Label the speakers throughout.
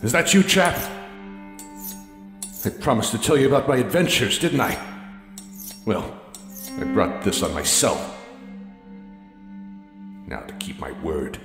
Speaker 1: Is that you, chap? I promised to tell you about my adventures, didn't I? Well, I brought this on myself. Now to keep my word.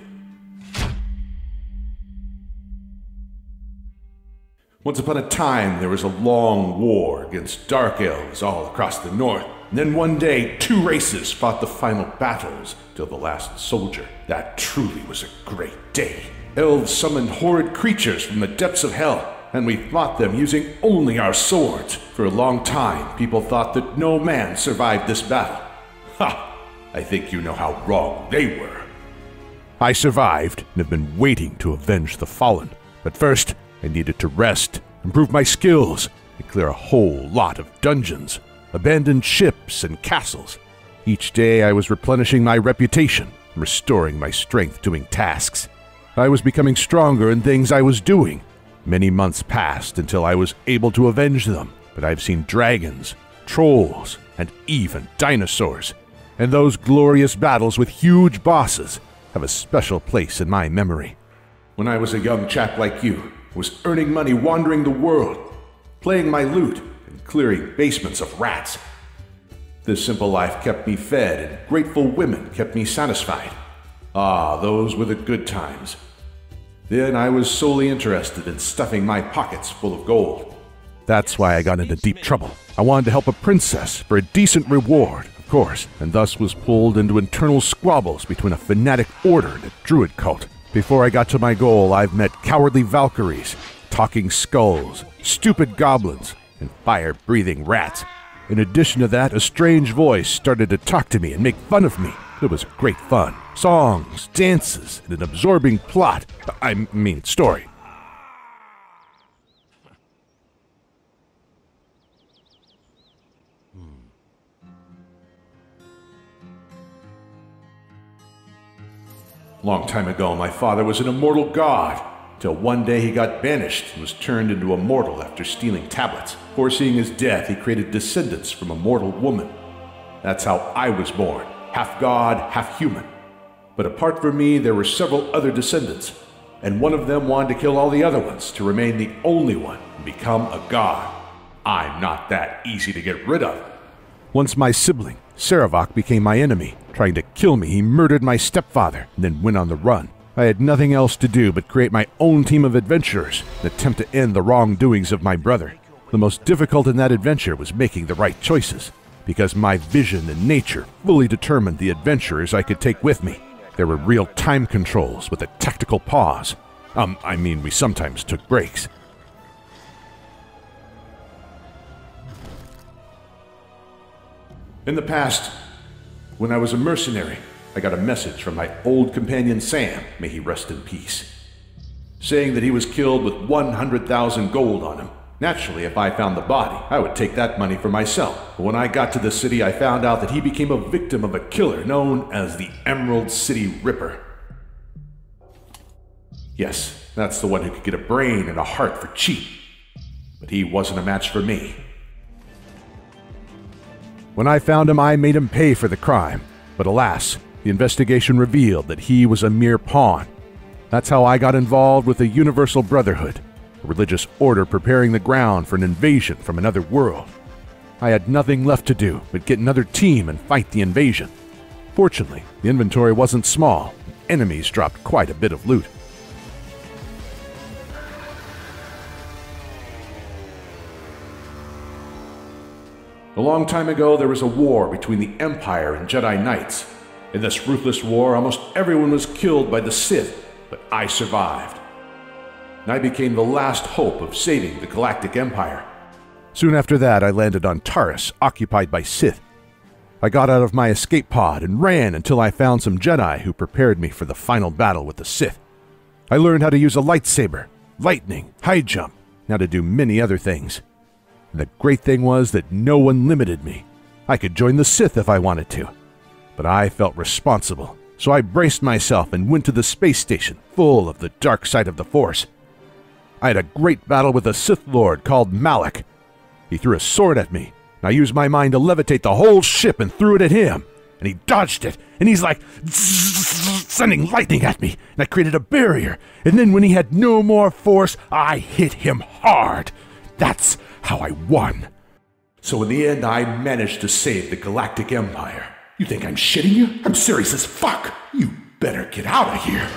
Speaker 1: Once upon a time, there was a long war against dark elves all across the north. And then one day, two races fought the final battles till the last soldier. That truly was a great day. Elves summoned horrid creatures from the depths of hell, and we fought them using only our swords. For a long time, people thought that no man survived this battle. Ha! I think you know how wrong they were. I survived and have been waiting to avenge the fallen. But first, I needed to rest, improve my skills, and clear a whole lot of dungeons, abandoned ships, and castles. Each day I was replenishing my reputation, restoring my strength doing tasks. I was becoming stronger in things I was doing. Many months passed until I was able to avenge them, but I've seen dragons, trolls, and even dinosaurs. And those glorious battles with huge bosses have a special place in my memory. When I was a young chap like you, was earning money wandering the world, playing my lute, and clearing basements of rats. This simple life kept me fed, and grateful women kept me satisfied. Ah, those were the good times. Then I was solely interested in stuffing my pockets full of gold. That's why I got into deep trouble. I wanted to help a princess for a decent reward, of course, and thus was pulled into internal squabbles between a fanatic order and a druid cult. Before I got to my goal, I've met cowardly Valkyries, talking skulls, stupid goblins, and fire breathing rats. In addition to that, a strange voice started to talk to me and make fun of me. It was great fun. Songs, dances, and an absorbing plot. I mean, story. Hmm. Long time ago, my father was an immortal god, till one day he got banished and was turned into a mortal after stealing tablets. Foreseeing his death, he created descendants from a mortal woman. That's how I was born, half god, half human. But apart from me, there were several other descendants, and one of them wanted to kill all the other ones to remain the only one and become a god. I'm not that easy to get rid of. Once my sibling, Sarevok, became my enemy. Trying to kill me, he murdered my stepfather and then went on the run. I had nothing else to do but create my own team of adventurers and attempt to end the wrongdoings of my brother. The most difficult in that adventure was making the right choices, because my vision and nature fully determined the adventurers I could take with me. There were real time controls with a tactical pause. Um, I mean, we sometimes took breaks. In the past, when I was a mercenary, I got a message from my old companion Sam, may he rest in peace, saying that he was killed with 100,000 gold on him. Naturally, if I found the body, I would take that money for myself. But when I got to the city, I found out that he became a victim of a killer known as the Emerald City Ripper. Yes, that's the one who could get a brain and a heart for cheap. But he wasn't a match for me. When I found him, I made him pay for the crime. But alas, the investigation revealed that he was a mere pawn. That's how I got involved with the Universal Brotherhood, a religious order preparing the ground for an invasion from another world. I had nothing left to do but get another team and fight the invasion. Fortunately, the inventory wasn't small. Enemies dropped quite a bit of loot. A long time ago, there was a war between the Empire and Jedi Knights. In this ruthless war, almost everyone was killed by the Sith, but I survived. I became the last hope of saving the Galactic Empire. Soon after that, I landed on Taris, occupied by Sith. I got out of my escape pod and ran until I found some Jedi who prepared me for the final battle with the Sith. I learned how to use a lightsaber, lightning, high jump, and how to do many other things. And the great thing was that no one limited me. I could join the Sith if I wanted to. But I felt responsible, so I braced myself and went to the space station, full of the dark side of the Force. I had a great battle with a Sith Lord called Malak. He threw a sword at me, and I used my mind to levitate the whole ship and threw it at him. And he dodged it, and he's like,
Speaker 2: sending lightning at me, and I created a barrier. And then when he had no more force, I hit him hard. That's how I won.
Speaker 1: So in the end, I managed to save the Galactic Empire. You think I'm shitting you? I'm serious as fuck. You better get out of here.